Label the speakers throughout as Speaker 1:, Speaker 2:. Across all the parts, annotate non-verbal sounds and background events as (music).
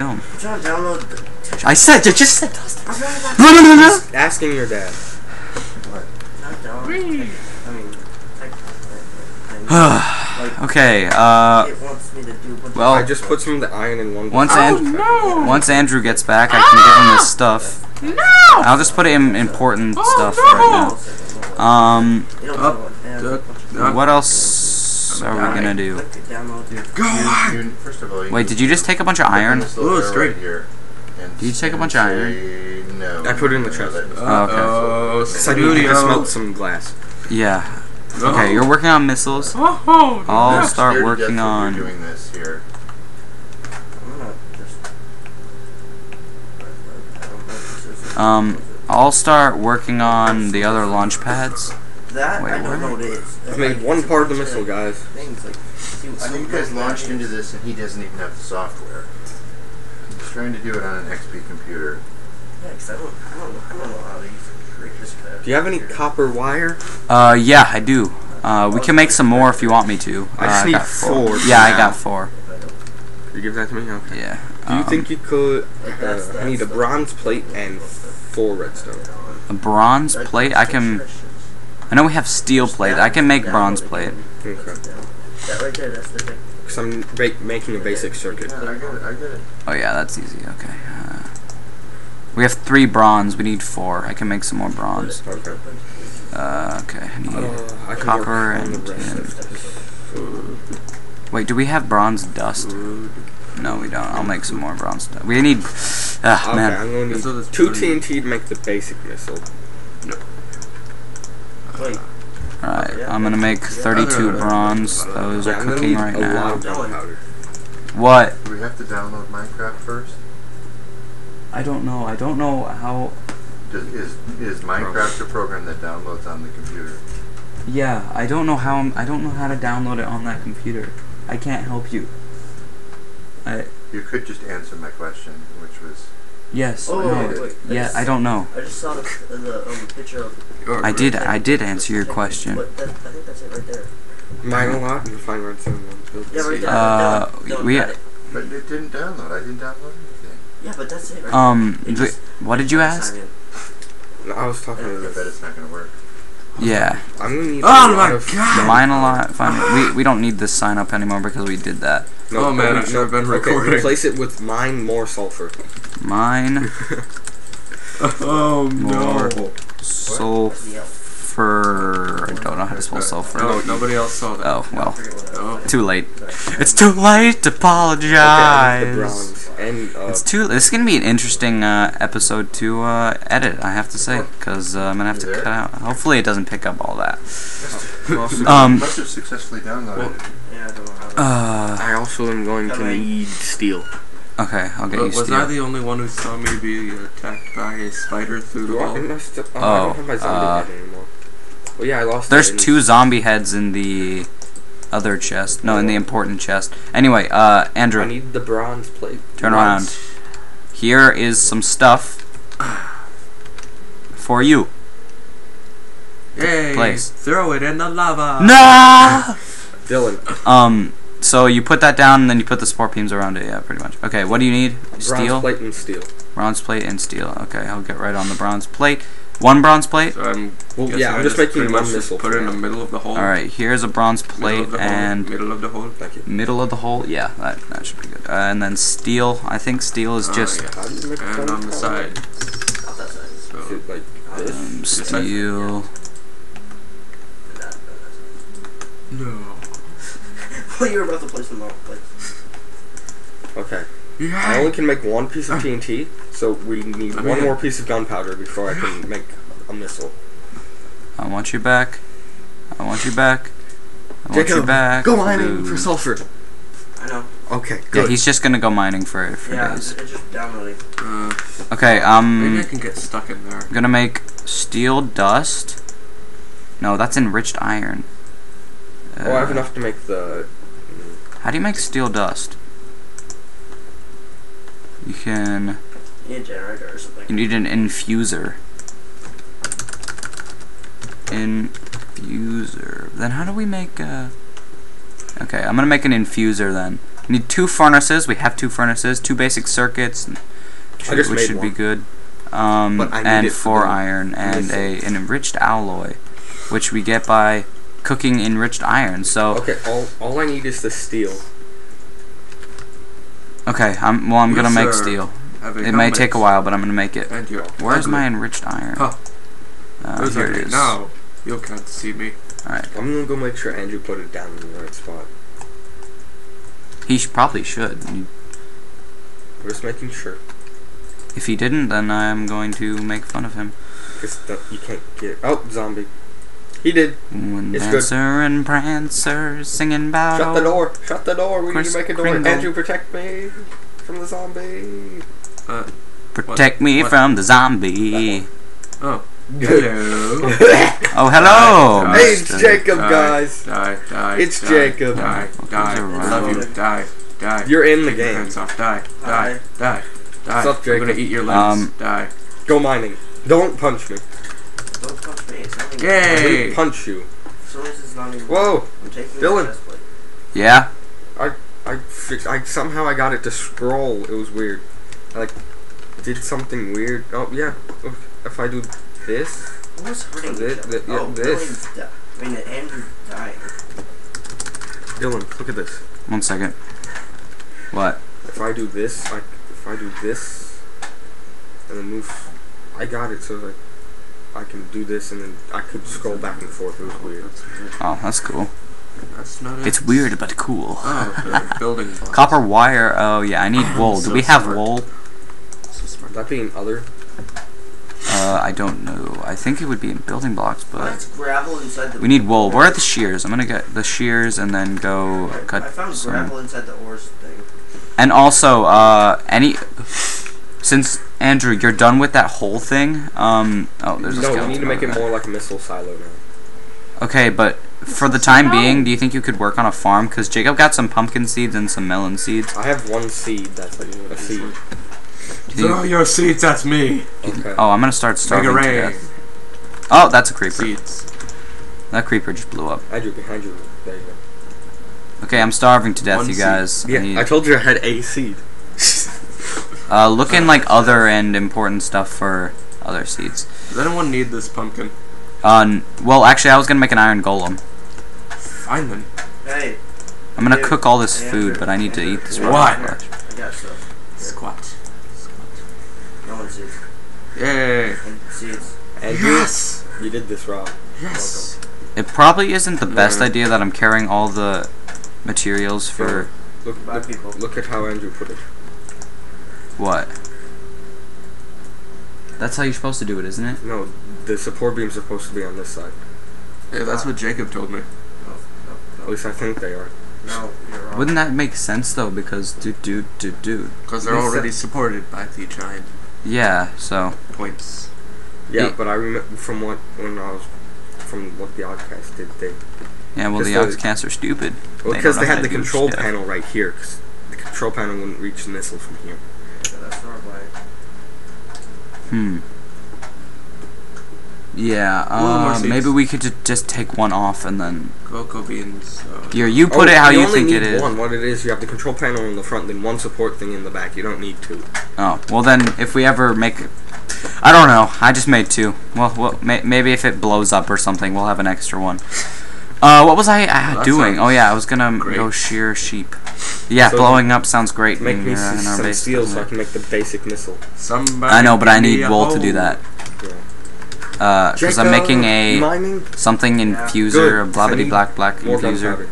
Speaker 1: No.
Speaker 2: I'm trying to download the.
Speaker 1: I said, I just said dust.
Speaker 2: I'm trying to
Speaker 1: No, no, no, no.
Speaker 3: Asking your dad.
Speaker 2: not download. I mean, technically, I- (sighs) like,
Speaker 1: okay, uh,
Speaker 2: it wants me to do.
Speaker 1: Well-
Speaker 3: I just put some of the iron in one.
Speaker 1: once
Speaker 3: box.
Speaker 1: An-
Speaker 4: no!
Speaker 1: once Andrew gets back, I can give him this stuff.
Speaker 4: No!
Speaker 1: I'll just put it in important
Speaker 4: Oh,
Speaker 1: stuff
Speaker 4: no.
Speaker 1: right now. Um,
Speaker 2: You don't
Speaker 4: Up,
Speaker 2: what- yeah,
Speaker 4: duck,
Speaker 2: what-
Speaker 4: duck.
Speaker 1: what else are we gonna do?
Speaker 2: Click to download.
Speaker 4: Go on!
Speaker 5: First of all,
Speaker 1: Wait, did you just take a bunch of iron?
Speaker 5: This little
Speaker 4: Ooh,
Speaker 5: arrow
Speaker 4: straight.
Speaker 5: right here.
Speaker 1: Did you take a bunch of
Speaker 5: say No.
Speaker 3: I put it in the
Speaker 5: No,
Speaker 3: chest.
Speaker 1: Oh, okay.
Speaker 4: Uh-oh,
Speaker 3: Cause I need to
Speaker 4: studio.
Speaker 3: smelt some glass.
Speaker 1: Yeah. Okay, you're working on missiles.
Speaker 4: Oh, oh,
Speaker 1: I'll start working on-
Speaker 5: You're doing this here.
Speaker 2: I'm gonna just. I don't know if this is-
Speaker 1: Um, I'll start working on the other launch pads.
Speaker 2: That
Speaker 1: Wait,
Speaker 2: I don't know what it is.
Speaker 3: I've made one part of the missile, guys.
Speaker 2: Things like.
Speaker 5: I think you guys launched into this and he doesn't even have the software. He's trying to do it on an XP computer.
Speaker 2: Yeah, 'cause I don't, I don't, I don't know how to use Creatures
Speaker 3: Do you have any copper wire?
Speaker 1: Uh, yeah, I do. Uh, we can make some more if you want me to.
Speaker 3: I
Speaker 1: Uh,
Speaker 3: just need
Speaker 1: got
Speaker 3: four for
Speaker 1: Yeah, I got four.
Speaker 3: Could you give that to me? Okay.
Speaker 1: Yeah.
Speaker 3: Do you
Speaker 1: um,
Speaker 3: think you could? Uh, I need a bronze plate and four redstone.
Speaker 1: a bronze plate? I can. I know we have steel plate. I can make bronze plate.
Speaker 3: Okay.
Speaker 2: That right there, that's the thing.
Speaker 3: Because I'm making a basic circuit.
Speaker 5: I get it, I get it.
Speaker 1: Oh yeah, that's easy. Okay. Uh, we have three bronze. We need four. I can make some more bronze.
Speaker 3: Okay.
Speaker 1: Uh, okay. I need
Speaker 3: Uh, I
Speaker 1: copper and,
Speaker 3: the rest.
Speaker 1: and. Wait, do we have bronze dust? No, we don't. I'll make some more bronze dust. We need. Ah,
Speaker 3: Okay,
Speaker 1: man.
Speaker 3: I'm
Speaker 4: gonna
Speaker 3: need two TNT to make the basic missile.
Speaker 2: Wait,
Speaker 1: Alright, I'm gonna make 32 bronze. Those are cooking right now. What?
Speaker 5: Do we have to download Minecraft first?
Speaker 1: I don't know. I don't know how.
Speaker 5: Is is is Minecraft a program that downloads on the computer?
Speaker 1: Yeah, I don't know how. I'm, I don't know how to download it on that computer. I can't help you. I
Speaker 5: You could just answer my question, which was
Speaker 1: yes.
Speaker 2: Oh,
Speaker 1: no,
Speaker 2: wait, wait, I
Speaker 1: yeah,
Speaker 2: just-
Speaker 1: I don't know.
Speaker 2: I just saw the, the um, picture of.
Speaker 4: You're
Speaker 1: I did. I did answer your question.
Speaker 2: But that, I think that's it right there.
Speaker 3: Mine a lot and find redstone and
Speaker 2: Yeah, right there.
Speaker 1: Uh,
Speaker 2: that one, that one,
Speaker 1: we-
Speaker 2: got it.
Speaker 5: But it didn't download. I didn't download anything.
Speaker 2: Yeah, but that's it right
Speaker 1: Um,
Speaker 2: there. It just-
Speaker 1: what did you ask?
Speaker 3: No, I was talking to
Speaker 5: I bet it's not going to work.
Speaker 1: Yeah,
Speaker 3: I'm gonna need.
Speaker 4: Oh my God!
Speaker 1: mine a lot. Fine. We we don't need this sign up anymore because we did that.
Speaker 3: No,
Speaker 4: Oh, man,
Speaker 3: no,
Speaker 4: I should've been recording. (laughs)
Speaker 3: okay,
Speaker 4: recording.
Speaker 3: replace it with mine more sulfur.
Speaker 1: Mine (laughs)
Speaker 4: Oh
Speaker 1: more
Speaker 4: no!
Speaker 1: sulfur. I don't know how to spell sulfur.
Speaker 4: No, nobody else saw that.
Speaker 1: Oh well,
Speaker 4: Oh.
Speaker 1: too late. It's too late to apologize.
Speaker 3: need the bronze and uh,
Speaker 1: It's too. This is gonna be an interesting uh, episode to uh, edit. I have to say, because uh, I'm gonna have to cut out. Hopefully, it doesn't pick up all that. Um,
Speaker 5: must have successfully downloaded. it.
Speaker 2: Yeah, I don't know how to.
Speaker 1: Uh,
Speaker 3: I also am going to
Speaker 2: Alright.
Speaker 3: need steel.
Speaker 1: okay, I'll get
Speaker 4: But
Speaker 1: you
Speaker 4: was I the only one who saw me be attacked by a spider through the wall?
Speaker 3: am still, oh, I
Speaker 1: Oh,
Speaker 3: don't have my zombie
Speaker 1: uh,
Speaker 3: head anymore. Well, yeah, I lost.
Speaker 1: There's two zombie heads in the other chest. No, in the important chest. Anyway, uh, Andrew.
Speaker 3: I need the bronze plate.
Speaker 1: turn
Speaker 3: Bronze.
Speaker 1: around. Here is some stuff for you.
Speaker 4: Hey,
Speaker 1: Place.
Speaker 4: throw it in the lava.
Speaker 1: No.
Speaker 3: Dylan,
Speaker 1: Um. So you put that down, and then you put the support beams around it. Yeah, pretty much. Okay. What do you need? Steel.
Speaker 3: bronze
Speaker 1: Steel,
Speaker 3: plate and steel.
Speaker 1: bronze plate, and steel. Okay, I'll get right on the bronze plate. One bronze plate.
Speaker 4: So I'm
Speaker 3: Well, yeah, I'm
Speaker 4: I
Speaker 3: just
Speaker 4: pretty
Speaker 3: making
Speaker 4: much
Speaker 3: one
Speaker 4: just
Speaker 3: missile.
Speaker 4: Put it in the middle of the hole.
Speaker 1: All right. Here's a bronze plate
Speaker 4: of the hole.
Speaker 1: and
Speaker 4: middle of the hole.
Speaker 3: Thank you.
Speaker 1: middle of the hole. Yeah, that that should be good. Uh, and then steel. I think steel is
Speaker 4: Oh,
Speaker 1: just
Speaker 4: yeah.
Speaker 3: How do you make
Speaker 4: And on the side.
Speaker 2: Off that side.
Speaker 4: So
Speaker 3: like
Speaker 1: um, steel.
Speaker 2: That- that-
Speaker 4: no. (laughs)
Speaker 2: that's- Well, you were about to place them all. Like,
Speaker 3: Okay. I only can make one piece of TNT, so we need
Speaker 4: I
Speaker 3: one
Speaker 4: mean-
Speaker 3: more piece of gunpowder before I can make a missile.
Speaker 1: I want you back. I want you back. I want you back.
Speaker 3: Go mining for sulfur.
Speaker 2: I know.
Speaker 3: Okay,
Speaker 1: Yeah, he's just gonna go mining for for
Speaker 2: Yeah,
Speaker 1: days.
Speaker 2: it's, it's just downloading.
Speaker 4: Uh,
Speaker 1: Okay,
Speaker 4: maybe
Speaker 1: um,
Speaker 4: I can get stuck in there.
Speaker 1: I'm gonna make steel dust. No, that's enriched iron.
Speaker 3: oh, I have
Speaker 1: Uh,
Speaker 3: enough to make the.
Speaker 1: How do you make steel dust? You can.
Speaker 2: You need a generator or something.
Speaker 1: You need an infuser. Infuser. Then how do we make uh Okay, I'm gonna make an infuser then. We need two furnaces. We have two furnaces, two basic circuits,
Speaker 3: I just
Speaker 1: which
Speaker 3: made
Speaker 1: should be good. Um,
Speaker 3: But I
Speaker 1: and
Speaker 3: for
Speaker 1: four iron and a an enriched alloy, which we get by cooking enriched iron. So
Speaker 3: Okay, all all I need is the steel.
Speaker 1: okay, I'm well. I'm
Speaker 4: You,
Speaker 1: gonna make
Speaker 4: sir,
Speaker 1: steel.
Speaker 4: have
Speaker 1: It may take a while, but I'm gonna make it.
Speaker 4: And you're
Speaker 1: Where's my enriched iron?
Speaker 4: Huh.
Speaker 1: Uh, here it is.
Speaker 4: No, you can't see me.
Speaker 1: Alright.
Speaker 3: I'm gonna go make sure Andrew put it down in the right spot.
Speaker 1: He sh- probably should. You-
Speaker 3: We're just making sure.
Speaker 1: If he didn't, then I'm going to make fun of him.
Speaker 3: Because you can't get. Oh, zombie. He did.
Speaker 1: When
Speaker 3: It's good.
Speaker 1: Dancer and Prancer singing about
Speaker 3: Shut the door. Shut the door. We need to make a door.
Speaker 1: Kringle.
Speaker 3: Andrew, protect me from the zombie.
Speaker 4: Uh,
Speaker 1: Protect me
Speaker 4: What?
Speaker 1: from the zombie.
Speaker 4: oh. Hello. (laughs)
Speaker 1: Oh, hello,
Speaker 4: Die,
Speaker 3: Hey, it's Jacob,
Speaker 4: die,
Speaker 3: guys.
Speaker 4: Die, die.
Speaker 3: It's
Speaker 4: die,
Speaker 3: Jacob.
Speaker 4: Die,
Speaker 1: What
Speaker 4: die. I love you. Die, die.
Speaker 3: You're in the
Speaker 4: Take
Speaker 3: game.
Speaker 4: hands off. Die,
Speaker 2: Hi.
Speaker 4: die, die, die.
Speaker 3: What's up,
Speaker 4: I'm gonna eat your limbs.
Speaker 1: Um,
Speaker 4: die.
Speaker 3: Go mining. Don't punch me.
Speaker 2: Don't me. It's not even.
Speaker 3: I
Speaker 4: Yay!
Speaker 3: didn't punch you.
Speaker 2: So this is not even.
Speaker 3: Whoa.
Speaker 2: I'm taking
Speaker 3: Dylan.
Speaker 2: the chest plate.
Speaker 1: Yeah?
Speaker 3: I fix- I somehow I got it to scroll. It was weird. I like did something weird. Oh yeah. If I do this,
Speaker 2: What's hurting
Speaker 3: Thi-
Speaker 2: each other?
Speaker 3: thi- yeah,
Speaker 2: oh,
Speaker 3: this.
Speaker 2: Dylan's di- I mean, Andrew died.
Speaker 3: Dylan, look at this.
Speaker 1: One second. What?
Speaker 3: If I do this, like if I do this, and then move, I got it so like I can do this and then I could scroll back and forth. It was weird.
Speaker 1: Oh, that's cool.
Speaker 4: That's not it.
Speaker 1: It's weird but cool.
Speaker 4: Oh, the (laughs) building blocks.
Speaker 1: Copper wire. Oh yeah, I need wool. Do we have
Speaker 4: smart.
Speaker 1: wool?
Speaker 4: So smart.
Speaker 3: That being other,
Speaker 1: Uh, I don't know. I think it would be in building blocks, but
Speaker 2: That's gravel inside the.
Speaker 1: we need wool. Where are the shears? I'm gonna get the shears and then go
Speaker 2: I,
Speaker 1: cut
Speaker 2: I found
Speaker 1: some.
Speaker 2: gravel inside the ores thing.
Speaker 1: And also, uh, any since Andrew, you're done with that whole thing. Um, oh, there's a
Speaker 3: no, we need to make it more like a missile silo now.
Speaker 1: Okay, but for the time being, do you think you could work on a farm? Because Jacob got some pumpkin seeds and some melon seeds.
Speaker 3: I have one seed that's like a seed.
Speaker 1: Do you
Speaker 4: Throw your seeds at me.
Speaker 3: Okay.
Speaker 1: oh, I'm gonna start
Speaker 4: Make a
Speaker 1: starving to
Speaker 4: rain.
Speaker 1: death. Oh, that's a creeper.
Speaker 4: Seeds.
Speaker 1: That creeper just blew up.
Speaker 3: Andrew, behind you. There you go.
Speaker 1: Okay, I'm starving to death,
Speaker 4: One
Speaker 1: you
Speaker 4: seed.
Speaker 1: guys. I
Speaker 3: Yeah,
Speaker 1: need-
Speaker 3: I told you I had a seed.
Speaker 1: Uh, look in like other and important stuff for other seeds.
Speaker 4: Does anyone need this pumpkin?
Speaker 1: Uh, n- well, actually, I was gonna make an iron golem.
Speaker 4: Fine then.
Speaker 2: Hey,
Speaker 1: I'm gonna
Speaker 2: Dude,
Speaker 1: cook all this
Speaker 2: Andrew,
Speaker 1: food, but I need to eat this.
Speaker 2: Andrew,
Speaker 1: raw
Speaker 4: What?
Speaker 1: flesh.
Speaker 2: I got stuff.
Speaker 4: Squat.
Speaker 2: No one sees.
Speaker 4: Yay.
Speaker 2: And seeds.
Speaker 3: Andrew,
Speaker 4: Yes.
Speaker 3: you did this wrong.
Speaker 4: Yes.
Speaker 1: It probably isn't the best
Speaker 4: Yeah.
Speaker 1: idea that I'm carrying all the materials for
Speaker 3: Look,
Speaker 2: Bye,
Speaker 3: look,
Speaker 2: people.
Speaker 3: look at how Andrew put it.
Speaker 1: What. That's how you're supposed to do it, isn't it?
Speaker 3: No, the support beam's supposed to be on this side.
Speaker 4: Yeah, that's what Jacob told me.
Speaker 2: No,
Speaker 3: At
Speaker 2: no,
Speaker 3: least I think they are.
Speaker 2: no, no, you're wrong.
Speaker 1: Wouldn't that make sense though? Because do do do do.
Speaker 4: Because they're
Speaker 3: Lisa-
Speaker 4: already supported by the giant
Speaker 1: Yeah. So
Speaker 4: points.
Speaker 3: Yeah,
Speaker 1: Ye-
Speaker 3: but I remember from what when I was from what the Oddcast did. They
Speaker 1: yeah. Well, the
Speaker 3: Because the-
Speaker 1: are stupid.
Speaker 3: well because
Speaker 1: don't
Speaker 3: they had the control
Speaker 1: stuff.
Speaker 3: panel right here. 'cause the control panel wouldn't reach the missile from here.
Speaker 2: Yeah, that's not why.
Speaker 1: Hmm. Yeah. Uh, maybe we could ju- just take one off and then.
Speaker 4: Cocoa beans. Uh,
Speaker 1: Here, you put
Speaker 3: Oh,
Speaker 1: it how you
Speaker 3: only
Speaker 1: think
Speaker 3: need
Speaker 1: it is.
Speaker 3: One. What it is, you have the control panel in the front, then one support thing in the back. You don't need two.
Speaker 1: Oh, well then, if we ever make, I don't know. I just made two. Well, well may, maybe if it blows up or something, we'll have an extra one. Uh, what was I uh,
Speaker 4: that
Speaker 1: doing? Oh yeah, I was gonna
Speaker 4: great.
Speaker 1: go shear sheep. Yeah,
Speaker 3: So
Speaker 1: blowing up sounds great.
Speaker 3: Make me
Speaker 1: in our
Speaker 3: some
Speaker 1: base,
Speaker 3: steel so I can make the basic missile.
Speaker 4: Somebody
Speaker 1: I know, but I need wool to do that.
Speaker 3: Yeah.
Speaker 1: Uh, because I'm making a
Speaker 3: mining
Speaker 1: something infuser,
Speaker 3: Good.
Speaker 1: a blabbity black black infuser.
Speaker 3: gunpowder.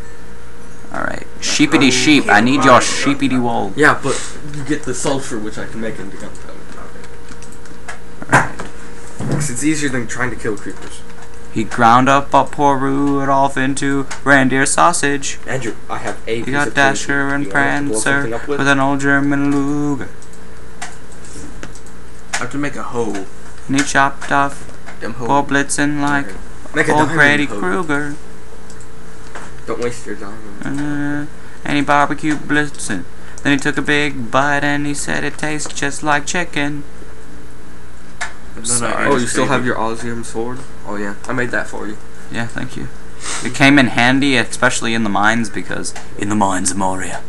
Speaker 1: All right, sheepity sheep. I need your sheepity wool.
Speaker 3: Yeah, but you get the sulfur, which I can make into gunpowder. Because it's easier than trying to kill creepers.
Speaker 1: He ground up a poor Rudolph into reindeer sausage.
Speaker 3: Andrew, I have a.
Speaker 1: He got
Speaker 3: of
Speaker 1: Dasher and
Speaker 3: You wanna blow
Speaker 1: Prancer
Speaker 3: with?
Speaker 1: with an old German Luger.
Speaker 4: I have to make a hoe.
Speaker 1: And he chopped off
Speaker 4: Them hoe.
Speaker 1: poor Blitzen like
Speaker 3: Make
Speaker 1: old
Speaker 3: diamond
Speaker 1: Freddy. Krueger.
Speaker 3: Don't waste your diamond.
Speaker 1: Uh, and he barbecued Blitzen. Then he took a big bite and he said it tastes just like chicken. Sorry.
Speaker 3: Oh, you still have your Osmium sword? Oh yeah, I made that for you.
Speaker 1: Yeah, thank you. It came in handy, especially in the mines, because in the mines of Moria.